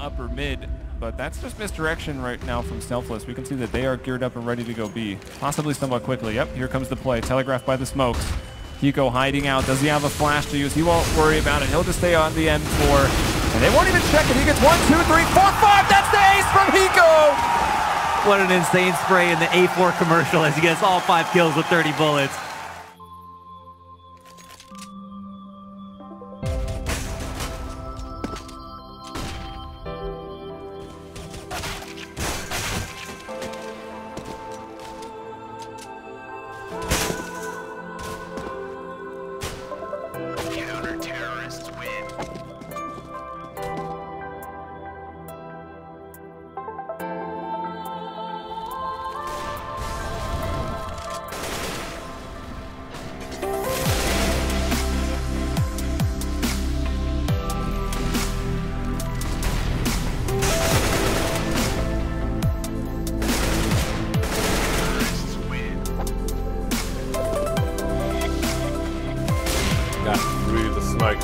upper mid, but that's just misdirection right now from Selfless. We can see that they are geared up and ready to go B, possibly somewhat quickly. Yep, here comes the play, telegraphed by the smokes. Hiko hiding out. Does he have a flash to use? He won't worry about it. He'll just stay on the M4. And they won't even check it. He gets one, two, three, four, five. That's the ace from Hiko! What an insane spray in the A4 commercial as he gets all five kills with 30 bullets.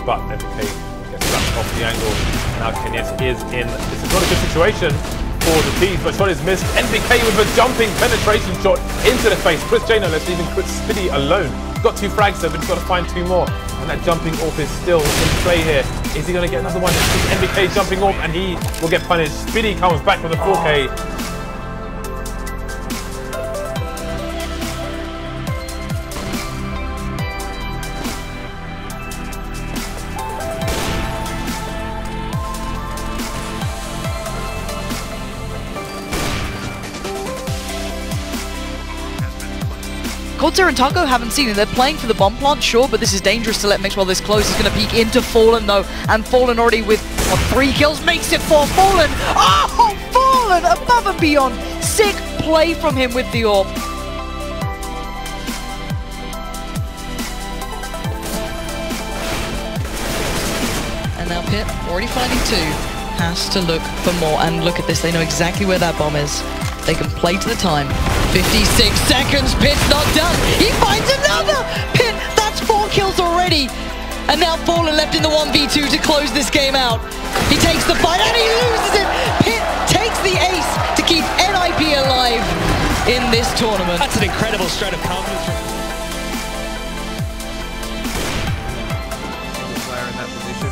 But NBK gets back off the angle. Now kennyS is in. This is not a good situation for the team, but shot is missed. NBK with a jumping penetration shot into the face. Chris Jano lets even Chris Spiddy alone. Got two frags there, but he's got to find two more. And that jumping off is still in play here. Is he going to get another one? NBK jumping off, and he will get punished. Spiddy comes back with a 4K. Kodzer and Taco haven't seen it. They're playing for the bomb plant, sure, but this is dangerous to let Mixwell this close. He's going to peek into Fallen, though, and Fallen already with what, three kills makes it for Fallen. Oh, Fallen above and beyond. Sick play from him with the orb. And now pyth, already finding two, has to look for more. And look at this, they know exactly where that bomb is. They can play to the time. 56 seconds, pyth's not done. He finds another! pyth, that's four kills already. And now Fallen left in the 1v2 to close this game out. He takes the fight and he loses it! pyth takes the ace to keep NIP alive in this tournament. That's an incredible straight of confidence from player in that position.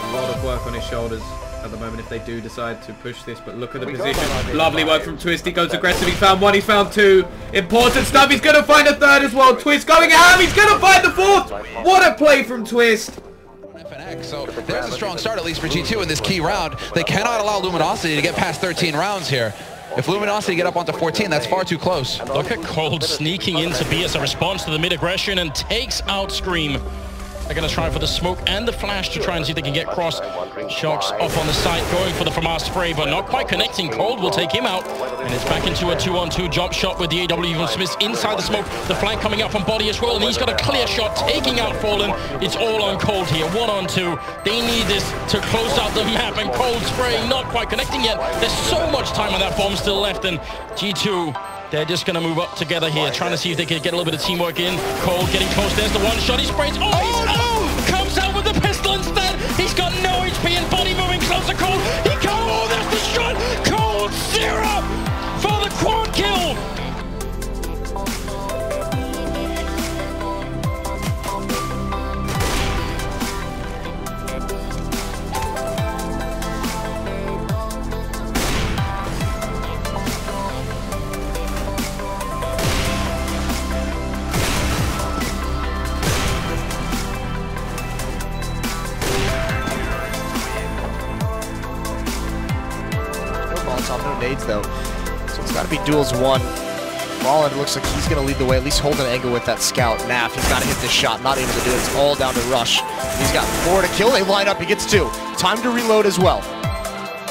A lot of work on his shoulders at the moment if they do decide to push this, but look at the position. Lovely work from Twist. He goes aggressive. He found one. He found two. Important stuff. He's going to find a third as well. Twist going ham. He's going to find the fourth. What a play from Twist. So there's a strong start, at least for G2 in this key round. They cannot allow Luminosity to get past 13 rounds here. If Luminosity get up onto 14, that's far too close. Look at Cold sneaking into B as a response to the mid-aggression and takes out Scream. They're going to try for the smoke and the flash to try and see if they can get cross. shox off on the side, going for the FAMAS spray, but not quite connecting. Cold will take him out. And it's back into a two-on-two jump shot with the AW from Smith inside the smoke. The flank coming up from Body as well, and he's got a clear shot, taking out Fallen. It's all on Cold here, one on two. They need this to close out the map, and Cold spray not quite connecting yet. There's so much time on that bomb still left, and G2 they're just going to move up together here, trying to see if they can get a little bit of teamwork in. Cole getting close. There's the one shot. He sprays. Oh, moving Molotov, no nades though. So it's got to be duels one. Fallen it looks like he's going to lead the way, at least hold an angle with that scout. Naf, he's got to hit this shot, not able to do it. It's all down to Rush. He's got four to kill. They line up, he gets two. Time to reload as well.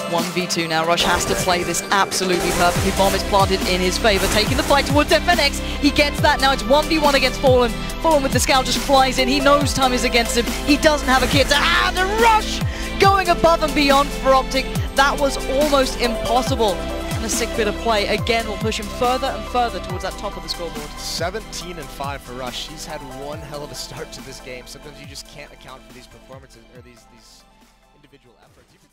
1v2 now. Rush has to play this absolutely perfectly. Bomb is planted in his favor, taking the fight towards FNX. He gets that. Now it's 1v1 against Fallen. Fallen with the scout just flies in. He knows time is against him. He doesn't have a kid. Ah, the Rush going above and beyond for Optic. That was almost impossible. And a sick bit of play again will push him further and further towards that top of the scoreboard. 17 and 5 for Rush. He's had one hell of a start to this game. Sometimes you just can't account for these performances or these these individual efforts.